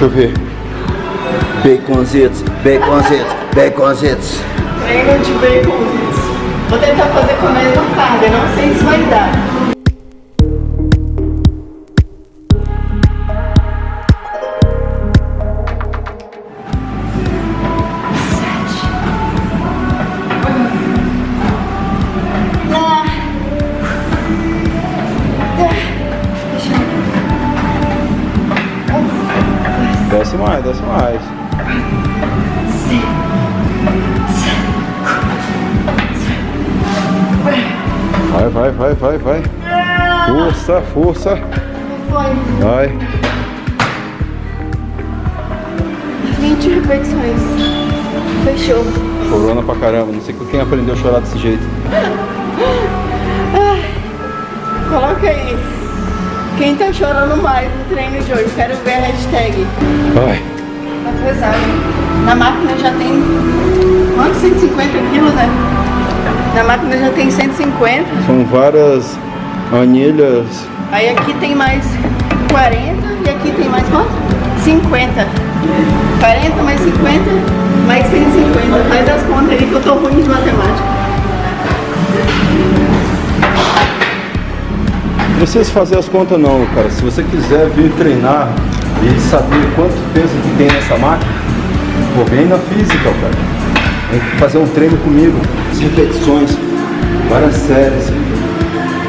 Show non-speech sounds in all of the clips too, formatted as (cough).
Deixa eu ver. Baconzitos, baconzitos, baconzitos. Treino de bacon. Vou tentar fazer com a mesma carga, não sei se vai dar. Mais. Vai, vai, vai, vai, vai. Força, força. Vai. 20 repetições. Fechou. Chorona pra caramba. Não sei quem aprendeu a chorar desse jeito. Coloca aí. Quem tá chorando mais no treino de hoje? Quero ver a hashtag. Vai. Tá pesado. Na máquina já tem. Quanto? 150 quilos, né? Na máquina já tem 150. São várias anilhas. Aí aqui tem mais 40 e aqui tem mais quanto? 50. 40 mais 50 mais 150. Faz as contas aí que eu tô ruim de matemática. Não precisa fazer as contas não, cara. Se você quiser vir treinar e saber quanto peso que tem nessa máquina, pô, vem na física, cara. Vem fazer um treino comigo. Repetições, várias séries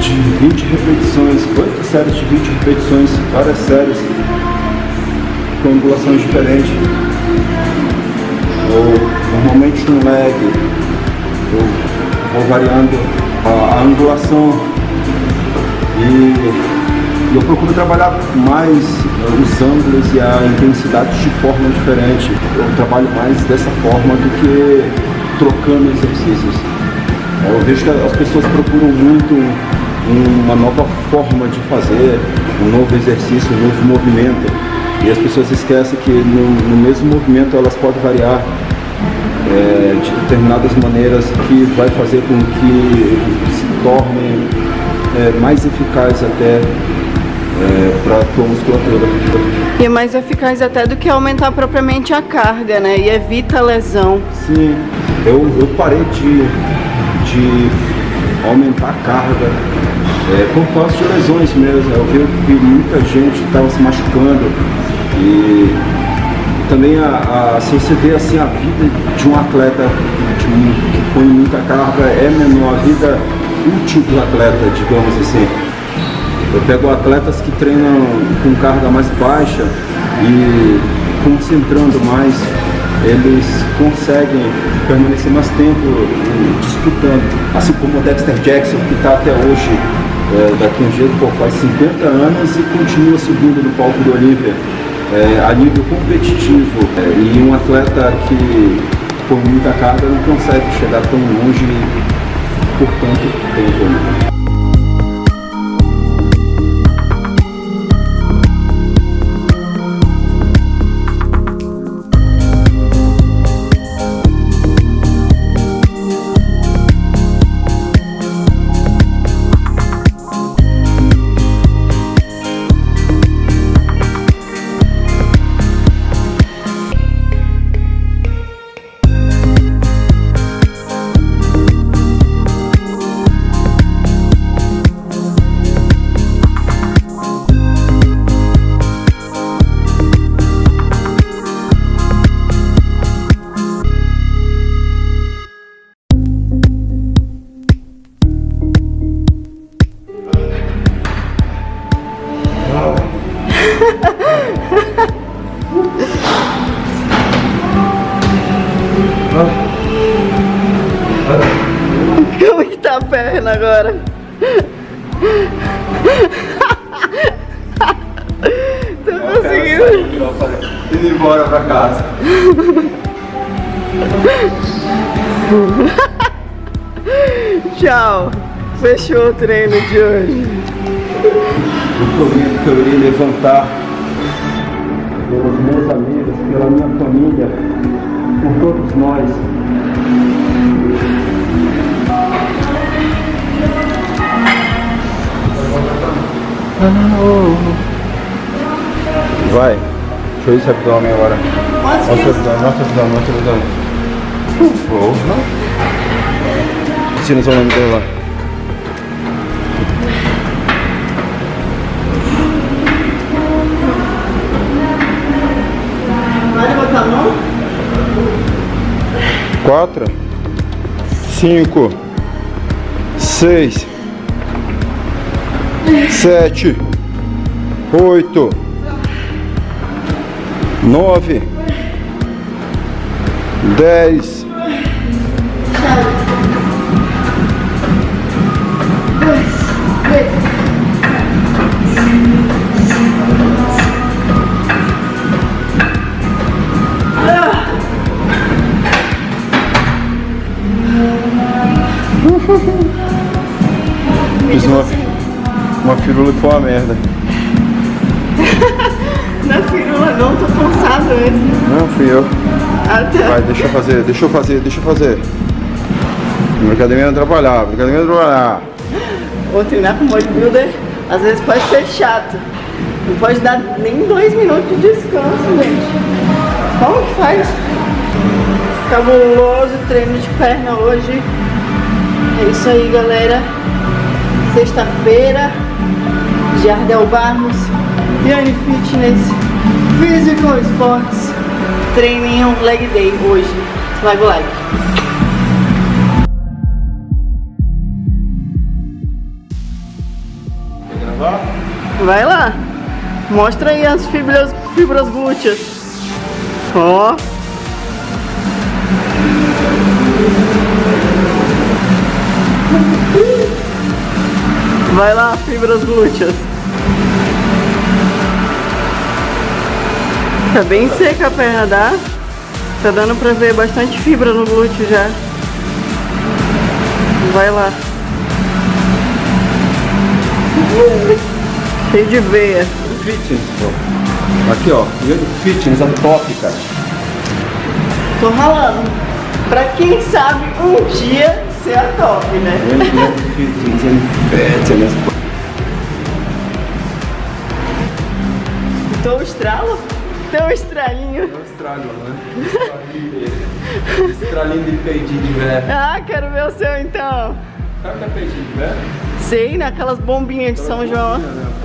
de 20 repetições, oito séries de 20 repetições, várias séries. Com angulações diferentes. Ou normalmente um leg, eu vou variando a, a angulação e eu procuro trabalhar mais eh, os ângulos e a intensidade de forma diferente. Eu trabalho mais dessa forma do que trocando exercícios. Eu vejo que as pessoas procuram muito um- uma nova forma de fazer, um novo exercício, um novo movimento. E as pessoas esquecem que no, no mesmo movimento elas podem variar é, de determinadas maneiras que vai fazer com que se torne é, mais eficaz até para a tua musculatura. E é mais eficaz até do que aumentar propriamente a carga, né? E evita a lesão. Sim, eu, eu parei de, de aumentar a carga é, por causa de lesões mesmo. Eu vi que muita gente estava se machucando e também a, a- se você vê assim a vida de um atleta de que põe muita carga é menor, a vida útil do atleta, digamos assim. Eu pego atletas que treinam com carga mais baixa e concentrando mais, eles conseguem permanecer mais tempo eh, disputando. Assim como o Dexter Jackson, que está até hoje, eh, daqui a um dia, pô, faz 50 anos e continua subindo no palco do Olímpia eh, a nível competitivo. Eh, e um atleta que põe muita carga não consegue chegar tão longe por tanto tempo. A perna agora? Tô conseguindo. Indo embora pra casa. Tchau. Fechou o treino de hoje. Eu prometo que eu irei levantar pelos meus amigos, pela minha família, por todos nós. Vai. Deixa eu ver esse abdômen agora. Quantos Mostra o quilos? abdômen, mostra o abdômen, mostra o abdômen. Porra. Ensina o nome dele lá. Pode botar a mão? quatro, cinco, seis, sete, oito, nove, dez, foi uma merda. (laughs) Na firula não, tô cansado mesmo. Não, fui eu. Até. Vai, deixa eu fazer, deixa eu fazer, deixa eu fazer. Brincadeira não atrapalhar, brincadeira não atrapalhar. Ou treinar com bodybuilder, às vezes pode ser chato. Não pode dar nem dois minutos de descanso, gente. Como que faz? Cabuloso treino de perna hoje. É isso aí, galera. Sexta-feira, Jardel Barros, Piane Fitness, Physical Sports, treininho leg day hoje. Like o like. Vai lá. Mostra aí as fibras, fibras glúteas. Ó. Vai lá, fibras glúteas. Tá bem seca a perna, dá? Tá dando pra ver bastante fibra no glúteo já. Vai lá. Cheio de veia. Fitness, pô. Aqui, ó. Fitness, a top, cara. Tô ralando. Pra quem sabe um dia ser a top, né? Fitness, fitness. Tô estralo? Teu estralinho. Australiano, né? Australinho de peitinho de velho. Ah, quero ver o seu então. Sabe o que é peitinho de velho? Sei, naquelas bombinhas de São João. Né?